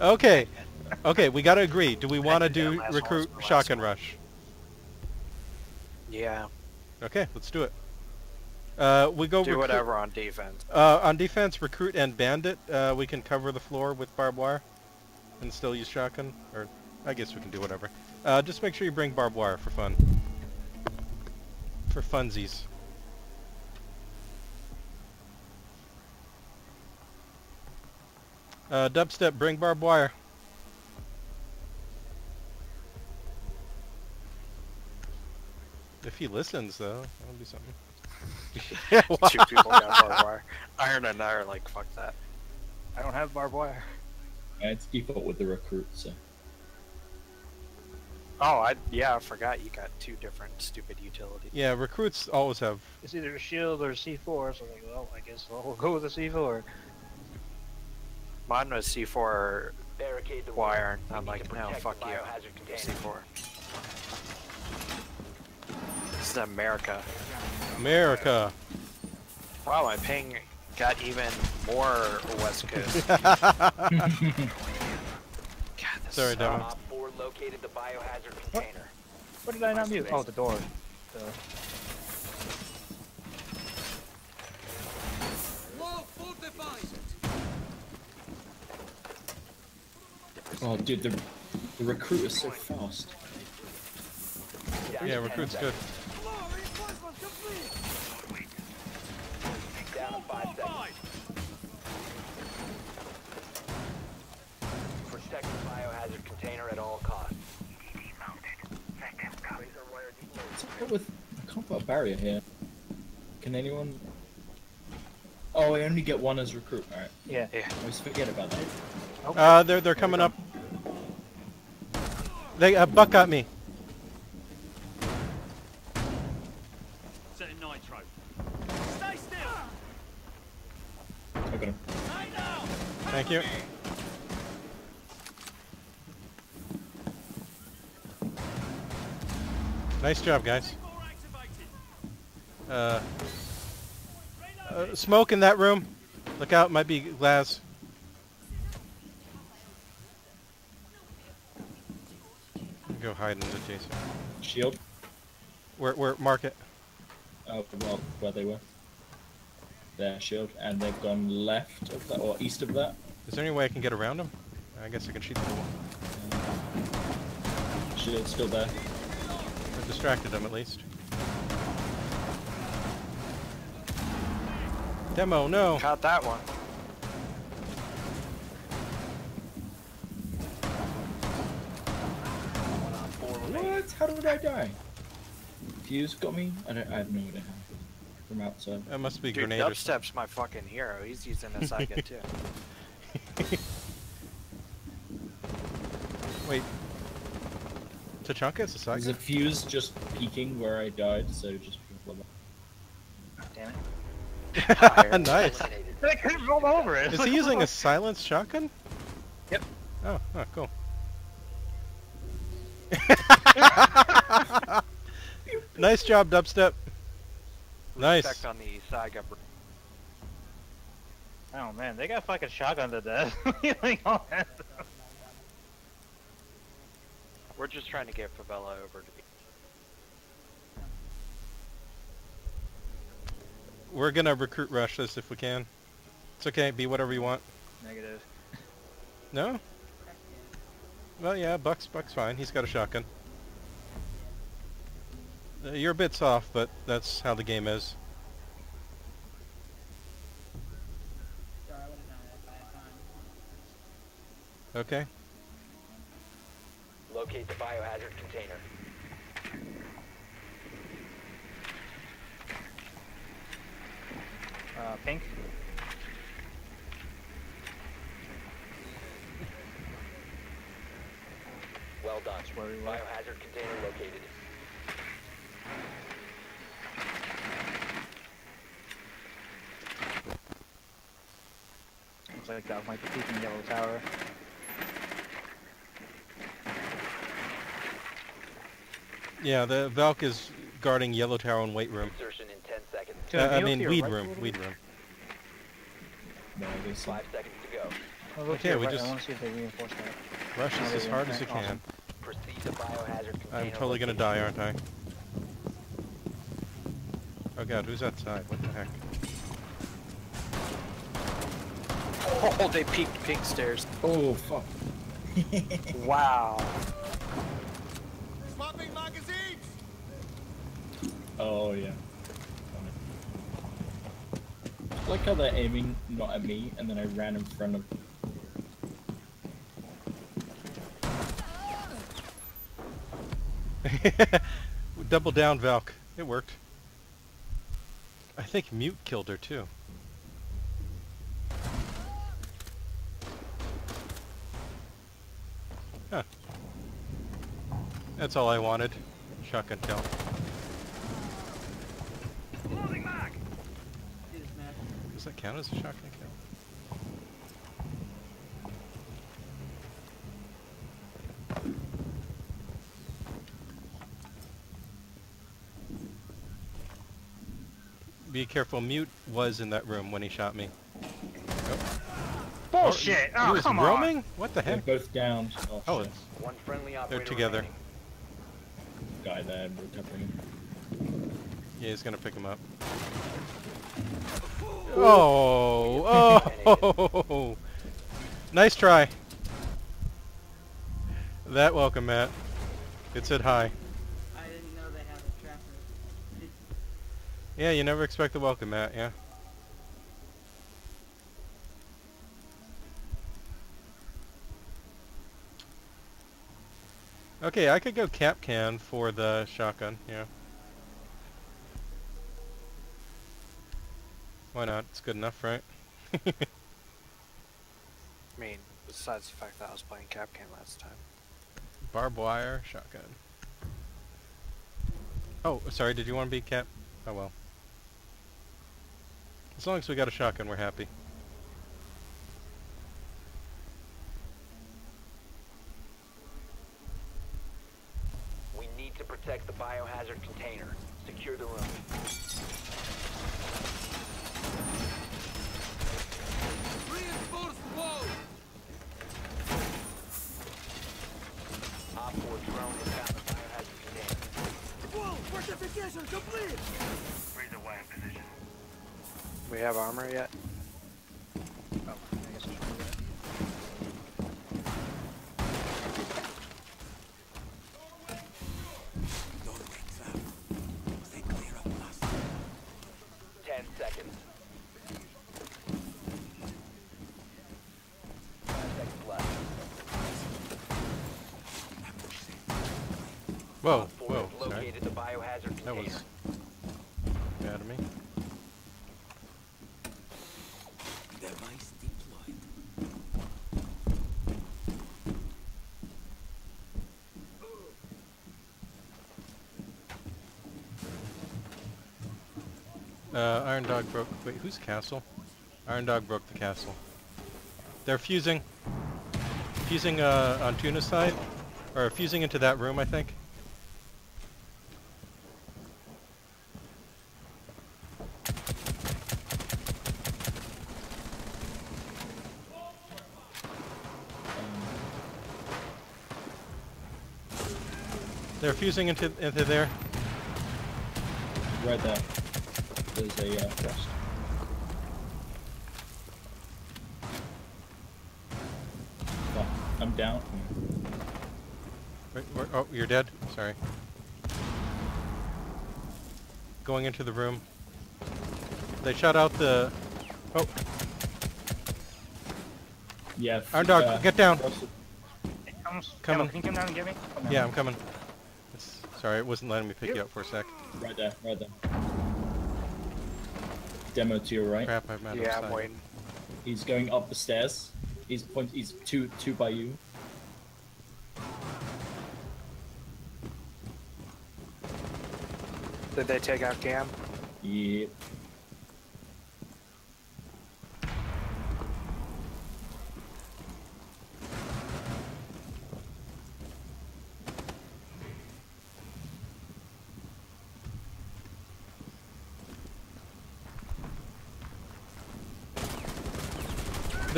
Okay, okay, we gotta agree. Do we want to do recruit one was the last shotgun rush? Yeah. Okay, let's do it. Uh, we go Do recruit- whatever on defense. Uh, on defense, recruit and bandit. Uh, we can cover the floor with barbed wire, and still use shotgun. Or I guess we can do whatever. Uh, just make sure you bring barbed wire for fun. For funsies. Uh, dubstep, bring barbed wire. If he listens, though, that'll be something. Two people got barbed wire. Iron and I are like, fuck that. I don't have barbed wire. Yeah, it's default with the recruit, so. Oh, I yeah, I forgot you got two different stupid utilities. Yeah, recruits always have. It's either a shield or a C4, so like, well, I guess we'll go with the C4. Mine was C4 Barricade the wire. We I'm like, to no, fuck you. container. C4. This is America. America. Wow, my ping got even more West Coast. God, this Sorry, sucks. Devin. Op 4 located the biohazard container. What did I not mute? Oh, the door. The... Oh, dude, the, the recruit is so fast. Down Yeah, recruit's good. Down to 5 seconds. Protect the biohazard container at all costs. What's with? I can't put a barrier here. Can anyone? Oh, I only get one as recruit. Alright, Yeah. Yeah. I always forget about that. Okay. Uh, they're they're coming up. They uh, buck got me. Set Setting nitro. Stay still. I got him. Thank you. Nice job, guys. Uh, uh, smoke in that room. Look out, might be glass. Go hide in the Jason. Shield. Where, where, mark it. Oh, well, where they were. There, shield, and they've gone left of that or east of that. Is there any way I can get around them? I guess I can shoot the wall. Uh, shield's still there. I distracted them at least. Demo, no. Caught that one. One How did I die? Fuse got me? I don't. I have no idea. From outside. That must be Dude, grenade or something. Dubstep's my fucking hero. He's using a Saiga too. Wait. Tachanka is a There's a Saiga? fuse just peeking where I died, so just people Damn it. nice. Eliminated. I couldn't roll over it. Is he using a silenced shotgun? Yep. Oh, oh cool. nice job, dubstep. Nice. Respect on the Saiga. br- Oh man, they got fucking shotgun to death. Like, all that stuff. We're just trying to get Favela over to be. We're gonna recruit rush this if we can. It's okay, be whatever you want. Negative. No? Well, yeah, Buck's Buck's fine. He's got a shotgun. Uh, you're a bit soft, but that's how the game is. Okay. Locate the biohazard container. Uh, pink. Well done. where we were. Biohazard container located. Looks like that might be peeking yellow tower. Yeah, the Valk is guarding Yellow Tower and Weight Room. Insertion in 10 seconds. Uh, I field mean, Weed right Room. Weed? Room. No, they said. 5 seconds to go. I'll go Okay, we right, just- I want to see if they reinforce that. Rush this as hard as you can. Proceed to biohazard container. I'm totally gonna die, aren't I? Oh god, who's outside? What the heck? Oh, oh, they peeked pink stairs. Oh fuck. Wow. Swapping magazines! Oh yeah. I like how they're aiming not at me, and then I ran in front of. them. Double down, Valk. It worked. I think Mute killed her too. Huh. That's all I wanted. Shotgun kill. Does that count as a shotgun kill? Be careful, Mute was in that room when he shot me. Bullshit! Oh, he Oh, was come roaming? What the They're heck? both down. Oh, Oh, shit. it's One friendly operator together. remaining. guy there recovering. yeah, he's gonna pick him up. Oh, oh, nice try. That welcome, mat. It said hi. I didn't know they had a trapper. Yeah, you never expect the welcome, mat. Yeah. Okay, I could go Kapkan for the shotgun. Yeah. Why not? It's good enough, right? I mean, besides the fact that I was playing Kapkan last time. Barbed wire shotgun. Oh, sorry. Did you want to be cap? Oh well. As long as we got a shotgun, we're happy. We need to protect the biohazard container. Secure the room. Op 4 drone has found the biohazard container. Razor wire position. We have armor yet? Oh, I guess I should do that. Ten seconds. Five seconds left. Whoa, Op 4 whoa. has Sorry. located the biohazard That container. was bad of me. Uh, Iron Dog broke. Wait, whose castle? Iron Dog broke the castle. They're fusing. Fusing uh, on Tuna's side, or fusing into that room, I think. They're fusing into into there. Right there. There's a uh, thrust. Fuck, I'm down. Wait, where, oh, you're dead. Sorry. Going into the room. They shot out the. Oh, Yeah. Iron Dog, uh, get down. thrust- Come, Coming. Can you come down and get me? Yeah, I'm coming. It's, sorry, it wasn't letting me pick you up for a sec. Right there, right there. Demo to your right. Crap, I'm out of yeah, I'm waiting. He's going up the stairs. He's point. He's two two by you. Did they take out Cam? Yep.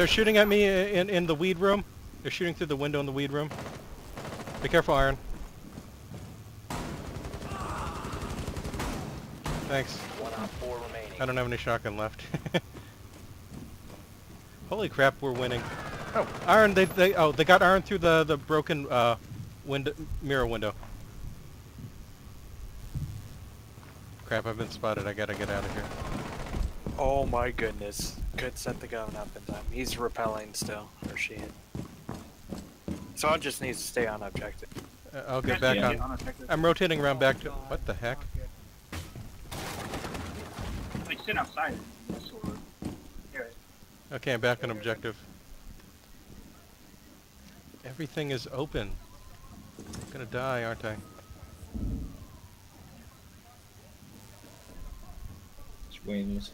They're shooting at me in in the weed room. They're shooting through the window in the weed room. Be careful, Iron. Thanks. One on four remaining. I don't have any shotgun left. Holy crap, we're winning. Oh, Iron, they, they, oh, they got Iron through the, the broken, uh, window, mirror window. Crap, I've been spotted. I gotta get out of here. Oh my goodness. Could set the gun up in time. He's repelling still, or she is. Someone just needs to stay on objective. Uh, I'll get back Yeah. on. I'm rotating around back to, what the heck? Like, sit outside. This or... Here, Okay, I'm back on objective. Everything is open. I'm gonna die, aren't I? It's wings.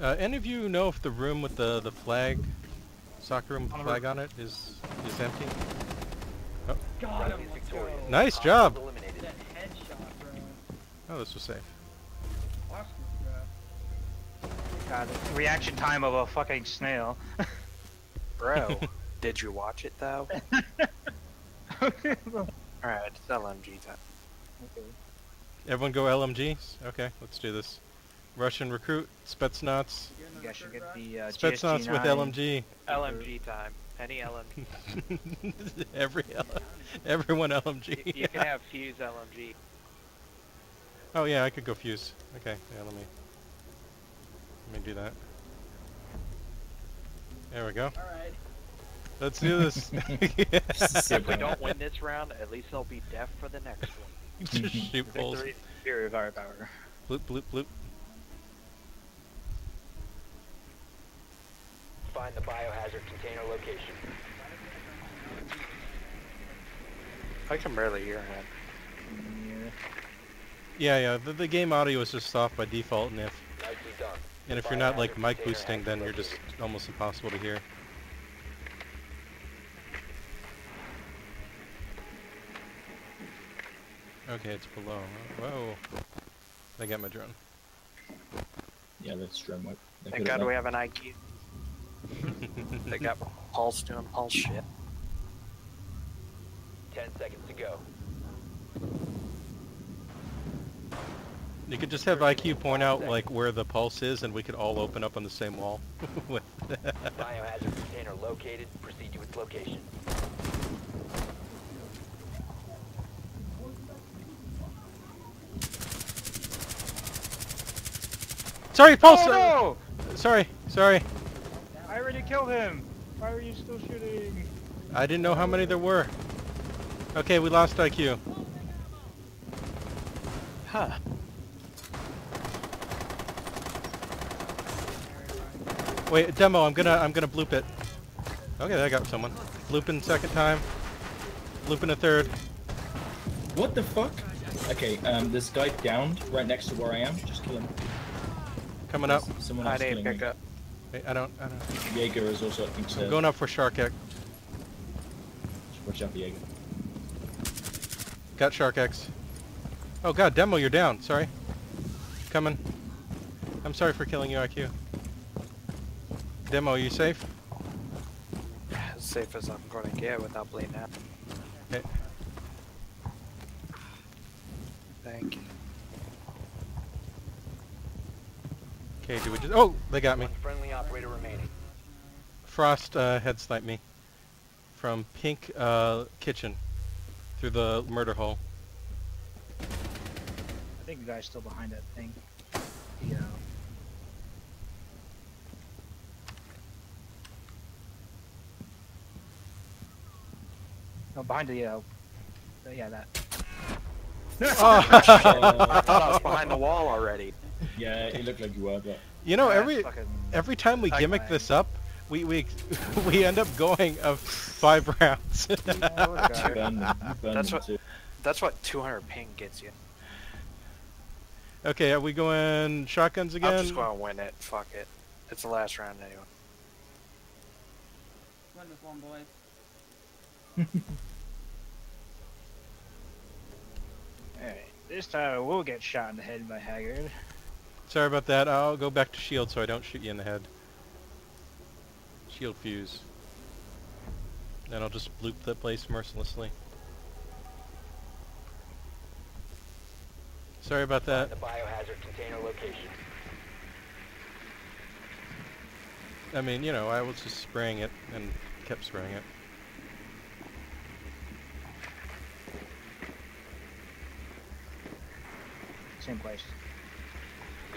Uh, any of you know if the room with the the flag, soccer room with the flag on it, is is empty? Oh. God, Friendly is victorious. Nice Hostiles job. Eliminated. that headshot, bro. Oh, this was safe. God, reaction time of a fucking snail. Bro, did you watch it though? Alright, it's LMG time. Okay. Everyone go LMGs? Okay, let's do this. Russian recruit, Spetsnaz. You You guys should get the uh, Spetsnaz GSG with LMG. LMG time. Any LMG. Every L- everyone LMG. you can have Fuse LMG. Oh yeah, I could go fuse. Okay, yeah, let me let me do that. There we go. Alright. Let's do this. If we don't win this round, at least they'll be deaf for the next one. Just shoot balls. Victory, fury of our power. Bloop bloop bloop. Find the biohazard container location. I can barely hear him. Yeah, yeah. The, the game audio is just off by default, and if and if you're not like mic boosting, then you're just almost impossible to hear. Okay, it's below. Whoa. I got my drone. Yeah, that's drum whip. Thank God we have an IQ. They got Pulse doing Pulse shit. Ten seconds to go. You could just have IQ point out like where the pulse is, and we could all open up on the same wall. With Biohazard container located. Proceed to its location. sorry, pulse. Oh Sorry, sorry. No! I already killed him. Why are you still shooting? I didn't know how many there were. Okay, we lost IQ. Huh. Wait, demo. I'm gonna I'm gonna bloop it. Okay, I got someone. Blooping second time. Blooping a third. What the fuck? Okay, um, this guy downed right next to where I am. Just kill him. Coming up. Someone I else didn't killing pick me. up. Wait, I don't. I don't. Jaeger is also, I think, so. I'm going up for Shark X. Watch out for Jaeger. Got Shark X. Oh god, demo, you're down. Sorry. Coming. I'm sorry for killing you, IQ. Demo, are you safe? As safe as I'm gonna get without bleeding out. Okay. Thank you. Okay, do we just? Oh, they got me. One friendly operator remaining. Frost uh, head sniped me from Pink uh, Kitchen through the murder hole. I think the guy's still behind that thing. Yeah. No, behind the, uh, uh, yeah, that. Oh. I thought I was behind the wall already. Yeah, it looked like you were, but you know, That's every fucking- every time we gimmick line. this up, we we we end up going of five rounds. you burned them. That's what- That's what 200 ping gets you. okay, are we going shotguns again? I'm just gonna win it. Fuck it. It's the last round anyway. Win this one, boys. Alright, this time I will get shot in the head by Haggard. Sorry about that. I'll go back to shield so I don't shoot you in the head. Shield fuse. Then I'll just bloop the place mercilessly. Sorry about that. The biohazard container location. I mean, you know, I was just spraying it and kept spraying it. Same place.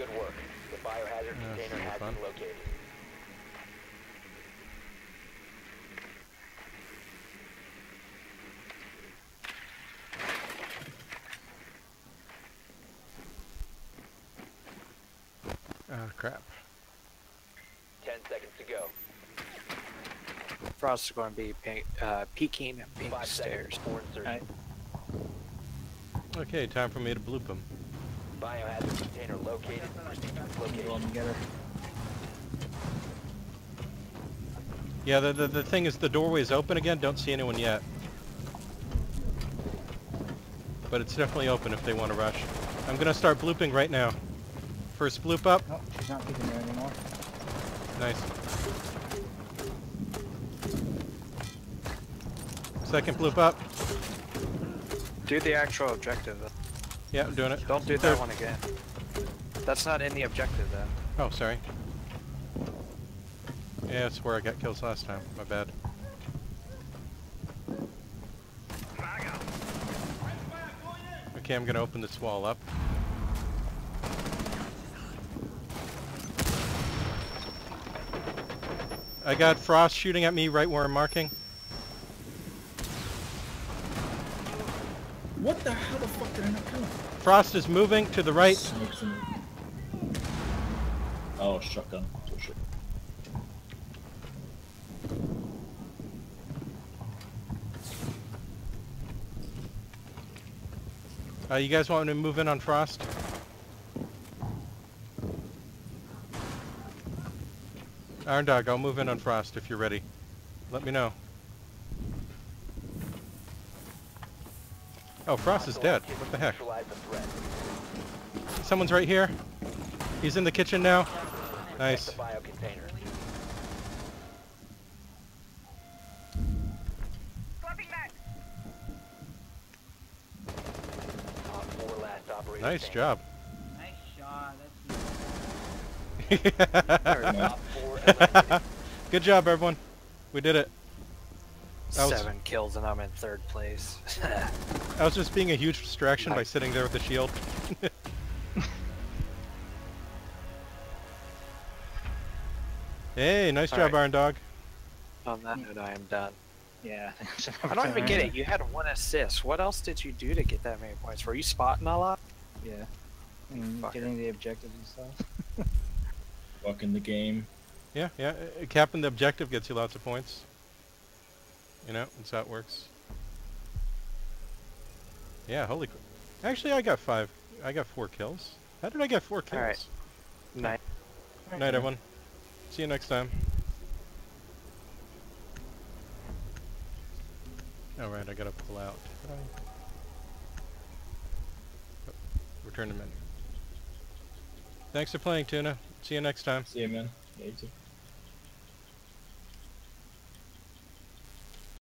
Good work. The biohazard Yeah, container has fun. been located. Oh, crap. Ten seconds to go. Frost is going to be pe- uh, peeking and pink Five seconds stairs. before insertion. Alright. Okay, time for me to bloop him. Biohazard container located. Proceed to its location. and get her. Yeah, the, the, the thing is the doorway is open again. Don't see anyone yet. But it's definitely open if they want to rush. I'm going to start blooping right now. First bloop up. Oh, she's not peeking there anymore. Nice. Second bloop up. Do the actual objective. Yeah, I'm doing it. Don't do that one again. That's not in the objective though. Oh, sorry. Yeah, that's where I got kills last time. My bad. Okay, I'm gonna open this wall up. I got Frost shooting at me right where I'm marking. What the hell the fuck did I not kill? Frost is moving to the right. Snakes in it. Oh, shotgun. Oh, shit. Uh, you guys want me to move in on Frost? Iron Dog, I'll move in on Frost if you're ready. Let me know. Oh, Frost is dead. What the heck? Neutralize the threat. Someone's right here. He's in the kitchen now. Nice. The bio container. Op four last operator Nice job. Nice shot. That's Op four eliminated. Good job, everyone. We did it. That was- Seven kills and I'm in third place. I was just being a huge distraction by sitting there with the shield. hey, nice job, Alright. Iron Dog. On that note, I am done. Yeah. I don't even get it. You had one assist. What else did you do to get that many points? Were you spotting a lot? Yeah. Fucker. getting the objectives and stuff. Fucking the game. Yeah, yeah. Capping the objective gets you lots of points. You know, that's how it works. Yeah, holy. cr- Actually, I got five. I got four kills. How did I get four kills? Alright. Nice. Night, everyone. See you next time. Alright, I gotta pull out. Oh, Return to menu. Thanks for playing, Tuna. See you next time. See you, man. Yeah, you too.